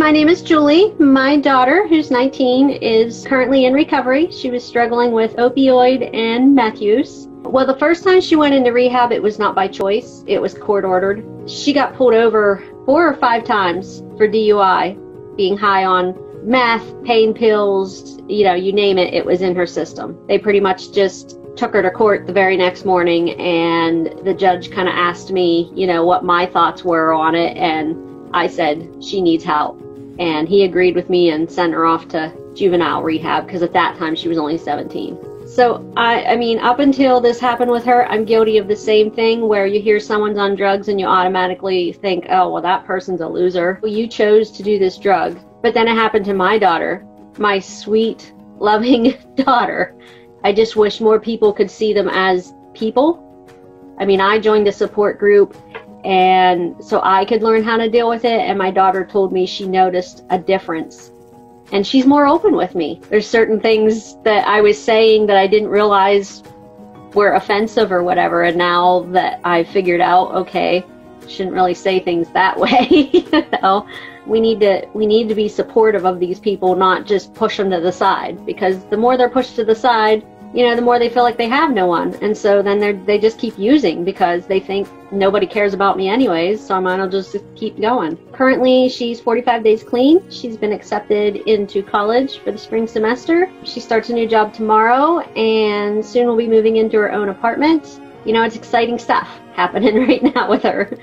My name is Julie. My daughter, who's 19, is currently in recovery. She was struggling with opioid and meth use. Well, the first time she went into rehab, it was not by choice, it was court ordered. She got pulled over four or five times for DUI, being high on meth, pain pills, you know, you name it, it was in her system. They pretty much just took her to court the very next morning, and the judge kind of asked me, you know, what my thoughts were on it, and I said she needs help. And he agreed with me and sent her off to juvenile rehab because at that time she was only 17. So I, I mean, up until this happened with her, I'm guilty of the same thing where you hear someone's on drugs and you automatically think, oh, well, that person's a loser. Well, you chose to do this drug. But then it happened to my daughter, my sweet, loving daughter. I just wish more people could see them as people. I mean, I joined a support group and so I could learn how to deal with it. And my daughter told me she noticed a difference and she's more open with me. There's certain things that I was saying that I didn't realize were offensive or whatever, and now that I figured out, okay, shouldn't really say things that way. you know, we need to we need to be supportive of these people, not just push them to the side, because the more they're pushed to the side, you know, the more they feel like they have no one. And so then they they just keep using because they think nobody cares about me anyways, so I might as well just keep going. Currently, she's 45 days clean. She's been accepted into college for the spring semester. She starts a new job tomorrow and soon will be moving into her own apartment. You know, it's exciting stuff happening right now with her.